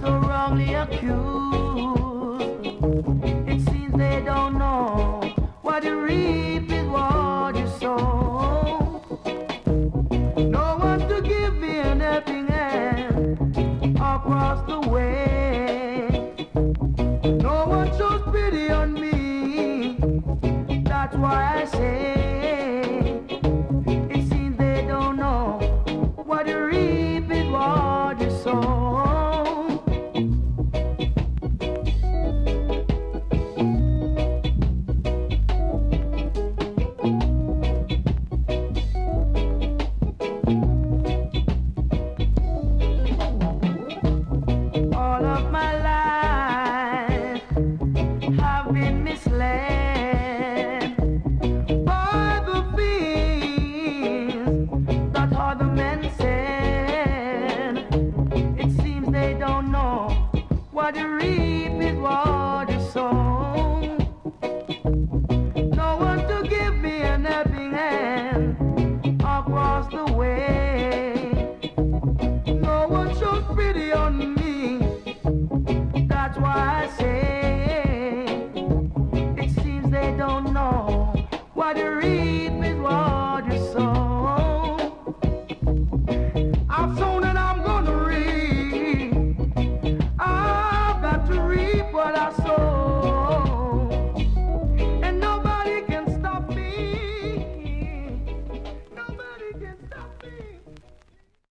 so wrongly accused. It seems they don't know what you reap is what you sow. No one to give me an helping hand across the way. No one shows pity on me. That's why I say. It seems they don't know what you reap is what you sow. all of my life I've been misled by the things that other men. It seems they don't know what you reap is what sow. No one to give me helping hand.